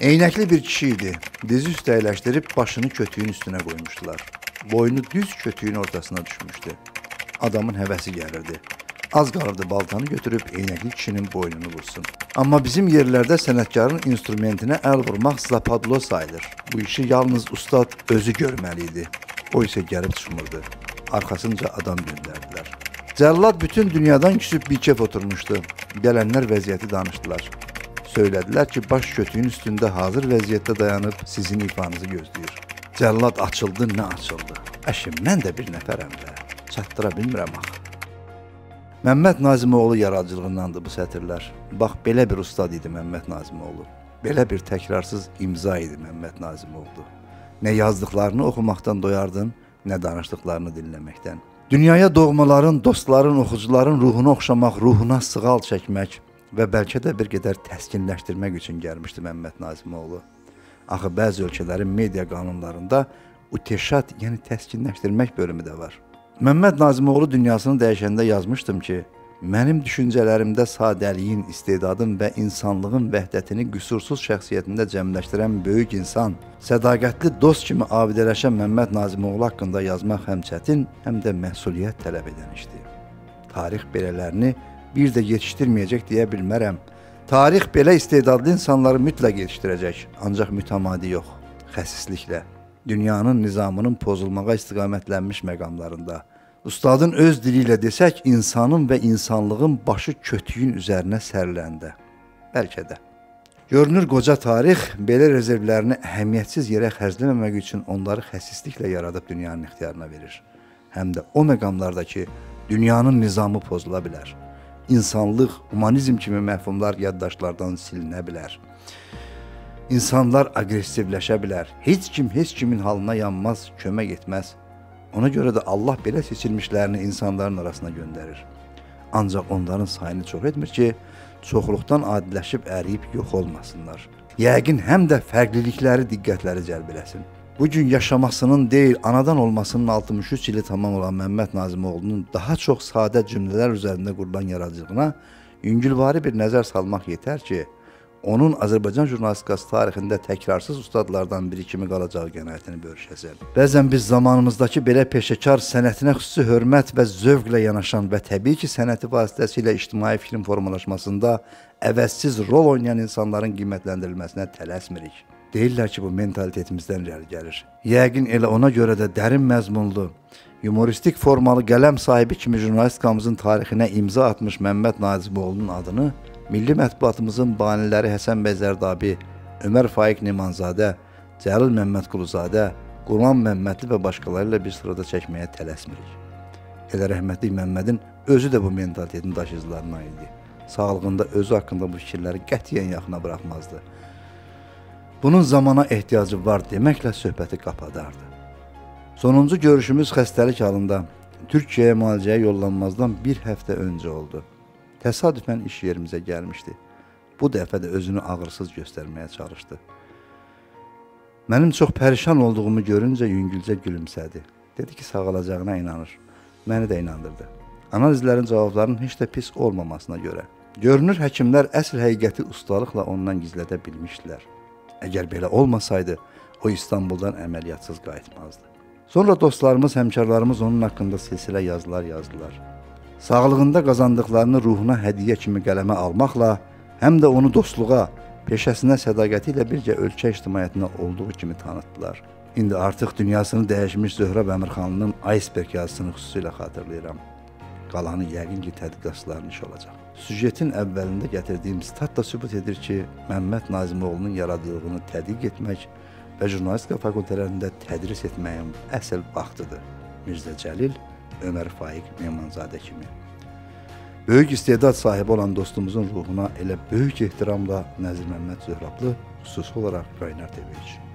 Eynəkli bir kişi idi. Dizi üstə əyləşdirib başını kötüyün üstünə qoymuşdular. Boynu düz kötüyün ortasına düşmüşdü. Adamın həvəsi gəlirdi. Az qalırdı baltanı götürüb eynəkli kişinin boynunu vursun. Amma bizim yerlərdə sənətkarın instrumentinə əl vurmaq zapadlo sayılır. Bu işi yalnız ustad özü görməli idi. O isə gəlib çıxmırdı. Arxasınca adam göndərdilər. Cəllad bütün dünyadan küsüb bir kef oturmuşdu. Gələnlər vəziyyəti danışdılar. Söylədilər ki, baş kötüyün üstündə hazır vəziyyətdə dayanıb sizin ifanızı gözləyir. Cəllad açıldı, nə açıldı. Əşim, mən də bir nəfərəm də. Çatdıra bilmirəm axı. Məmməd Nazimoğlu yaradıcılığındandır bu sətirlər. Bax belə bir ustad idi Məmməd Nazimoğlu. Belə bir təkrarsız imza idi Məmməd Nazimoğlu. Nə yazdıqlarını oxumaqdan doyardın, nə danışdıqlarını dinləməkdən. Dünyaya doğmaların, dostların, oxucuların ruhunu oxşamaq, ruhuna sığal çəkmək və bəlkə də bir qədər təskinləşdirmək üçün gəlmişdi Məmməd Nazimoğlu. Axı bəzi ölkələrin media qanunlarında uteşat, yəni təskinləşdirmək bölümü də var. Məmməd Nazimoğlu dünyasını dəyişəndə yazmışdım ki, mənim düşüncələrimdə sadəliyin, istedadın və insanlığın vəhdətini qüsursuz şəxsiyyətində cəmləşdirən böyük insan, sədaqətli dost kimi abidələşən Məmməd Nazimoğlu haqqında yazmaq həm çətin, həm də məsuliyyət tələb edən işdir. Tarix belələrini bir də yetişdirməyəcək deyə bilmərəm. Tarix belə istedadlı insanları mütləq yetişdirəcək, ancaq mütəmadi yox, xəsisliklə dünyanın nizamının pozulmağa istiqamətlənmiş məqamlarında. Ustadın öz dili ilə desək, insanın və insanlığın başı kötüyün üzərinə sərləndə. Bəlkə də. Görünür qoca tarix belə rezervlərini əhəmiyyətsiz yerə xərcləməmək üçün onları xəsisliklə yaradıb dünyanın ixtiyarına verir. Həm də o məqamlarda ki, dünyanın nizamı pozula bilər. İnsanlıq, humanizm kimi məfhumlar yaddaşlardan silinə bilər. İnsanlar aqressivləşə bilər. Heç kim heç kimin halına yanmaz, kömək etməz. Ona görə də Allah belə seçilmişlərini insanların arasına göndərir. Ancaq onların sayını çox etmir ki, çoxluqdan adiləşib əriyib yox olmasınlar. Yəqin həm də fərqlilikləri diqqətləri cəlb eləsin. Bu gün yaşamasının deyil, anadan olmasının 63 ili tamam olan Məmməd Nazimoğlunun daha çox sadə cümlələr üzərində qurulan yaradıcılığına yüngülvari bir nəzər salmaq yetər ki, onun Azərbaycan jurnalistikası tarixində təkrarsız ustadlardan biri kimi qalacağı qənaətini bölüşəsən. Bəzən biz zamanımızdakı belə peşəkar sənətinə xüsusi hörmət və zövqlə yanaşan və təbii ki, sənəti vasitəsilə ictimai fikrin formalaşmasında əvəzsiz rol oynayan insanların qiymətləndirilməsinə tələsmirik. Deyirlər ki, bu mentalitetimizdən irəli gəlir. Yəqin elə ona görə də dərin məzmunlu, yumoristik formalı qələm sahibi kimi jurnalistikamızın tarixinə imza atmış Məmməd Nazimoğlunun adını Milli mətbuatımızın baniləri Həsən bəy Zərdabi, Ömər Faiq Nemanzadə, Cəlil Məmmədquluzadə, Qulam Məmmədli və başqaları ilə bir sırada çəkməyə tələsmirik. Elə rəhmətli Məmmədin özü də bu mentalitetin daşıyıcılarından idi. Sağlığında özü haqqında bu fikirləri qətiyyən yaxına buraxmazdı. Bunun zamana ehtiyacı var deməklə söhbəti qapadardı. Sonuncu görüşümüz xəstəlik halında Türkiyəyə müalicəyə yollanmazdan bir həftə öncə oldu təsadüfən iş yerimizə gəlmişdi. Bu dəfə də özünü ağırsız göstərməyə çalışdı. Mənim çox pərişan olduğumu görüncə yüngülcə gülümsədi. Dedi ki, sağalacağına inanır. Məni də inandırdı. Analizlərin cavablarının heç də pis olmamasına görə. Görünür həkimlər əsl həqiqəti ustalıqla ondan gizlədə bilmişdilər. Əgər belə olmasaydı, o İstanbuldan əməliyyatsız qayıtmazdı. Sonra dostlarımız, həmkarlarımız onun haqqında silsilə yazılar yazdılar sağlığında qazandıqlarını ruhuna hədiyyə kimi qələmə almaqla, həm də onu dostluğa, peşəsinə sədaqəti ilə birgə ölkə ictimaiyyətinə olduğu kimi tanıtdılar. İndi artıq dünyasını dəyişmiş Zöhrəb Əmirxanının iceberg yazısını xüsusilə xatırlayıram. Qalanı yəqin ki, tədqiqatçıların işi olacaq. Süjetin əvvəlində gətirdiyim stat da sübut edir ki, Məmməd Nazimoğlunun yaradıcılığını tədqiq etmək və jurnalistika fakültələrində tədris etməyin əsl vaxtıdır. Mirzə Cəlil Ömər Faiq Memanzadə kimi. Böyük istedad sahibi olan dostumuzun ruhuna elə böyük ehtiramla Nəzir Məmməd Zöhrablı xüsusi olaraq Qaynar TV üçün.